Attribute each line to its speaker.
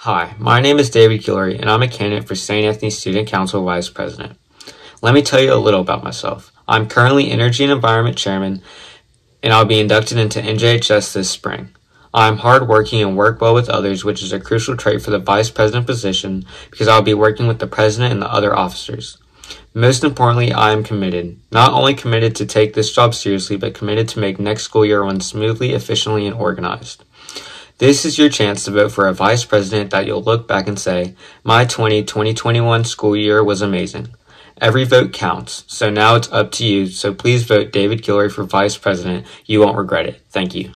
Speaker 1: Hi, my name is David Guillory, and I'm a candidate for St. Anthony Student Council Vice President. Let me tell you a little about myself. I'm currently Energy and Environment Chairman, and I'll be inducted into NJHS this spring. I'm hardworking and work well with others, which is a crucial trait for the Vice President position because I'll be working with the President and the other officers. Most importantly, I am committed. Not only committed to take this job seriously, but committed to make next school year run smoothly, efficiently, and organized. This is your chance to vote for a vice president that you'll look back and say, my 2020-21 school year was amazing. Every vote counts, so now it's up to you, so please vote David Guillory for vice president. You won't regret it. Thank you.